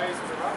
Vai estourar?